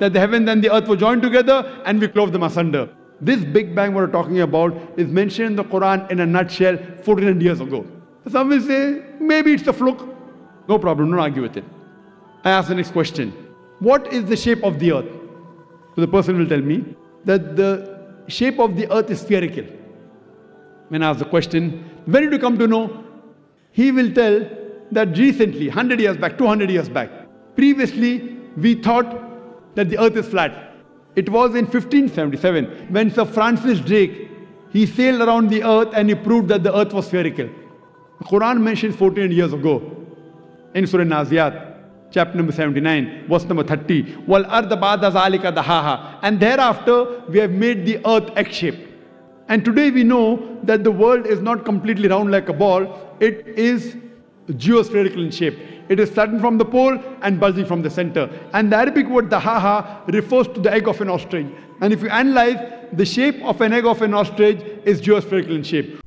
that the heavens and the earth were joined together and we clove them asunder. This Big Bang we're talking about is mentioned in the Quran in a nutshell 1400 years ago. Some will say, maybe it's a fluke. No problem, don't argue with it. I ask the next question. What is the shape of the earth? So the person will tell me that the shape of the earth is spherical. When I ask the question, when did you come to know? He will tell that recently, 100 years back, 200 years back, previously we thought that the earth is flat. It was in 1577 when Sir Francis Drake, he sailed around the earth and he proved that the earth was spherical. The Quran mentions 14 years ago in Surah Naziat, chapter number 79, verse number 30. Wal dahaha. And thereafter we have made the earth egg-shaped. And today we know that the world is not completely round like a ball. It is geospherical in shape. It is flattened from the pole and bulging from the center. And the Arabic word dahaha refers to the egg of an ostrich. And if you analyze, the shape of an egg of an ostrich is geospherical in shape.